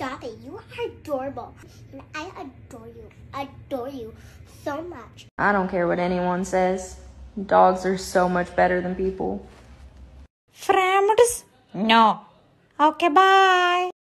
Stop it. You are adorable. And I adore you. Adore you so much. I don't care what anyone says. Dogs are so much better than people. Friends? No. Okay, bye.